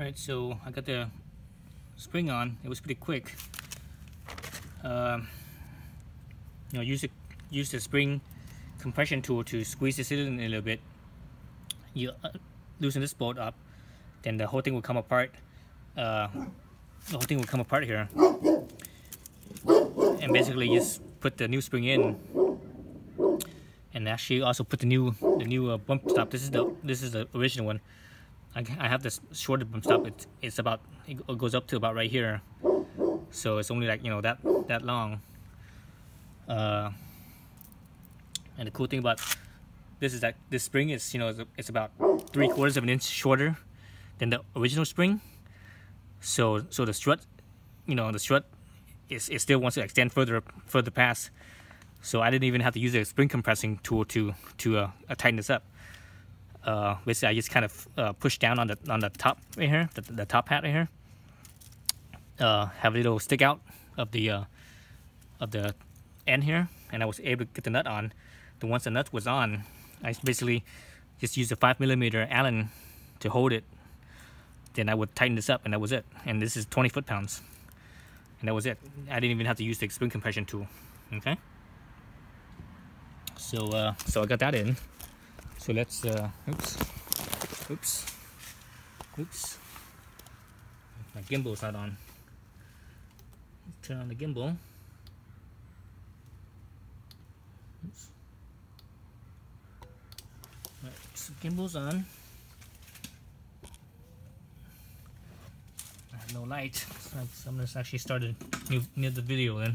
Alright, so I got the spring on. It was pretty quick. Um, you know, use the, use the spring compression tool to squeeze this in a little bit. You uh, loosen this bolt up, then the whole thing will come apart. Uh, the whole thing will come apart here. And basically just put the new spring in and actually also put the new the new uh, bump stop. This is the this is the original one. I, I have this shorter bump stop. It's it's about it goes up to about right here, so it's only like you know that that long. Uh, and the cool thing about this is that this spring is you know it's about three quarters of an inch shorter than the original spring. So so the strut, you know the strut, is it still wants to extend further further past so I didn't even have to use a spring compressing tool to to uh, tighten this up. Uh, basically, I just kind of uh, push down on the on the top right here, the, the top hat right here. Uh, have a little stick out of the uh, of the end here, and I was able to get the nut on. The once the nut was on, I basically just used a five millimeter Allen to hold it. Then I would tighten this up, and that was it. And this is 20 foot pounds, and that was it. I didn't even have to use the spring compression tool. Okay. So uh, so I got that in. So let's uh, oops, oops, oops. My gimbal's not on. Turn on the gimbal. Oops. Right, so gimbal's on. no light. So I'm gonna actually start a new near the video then.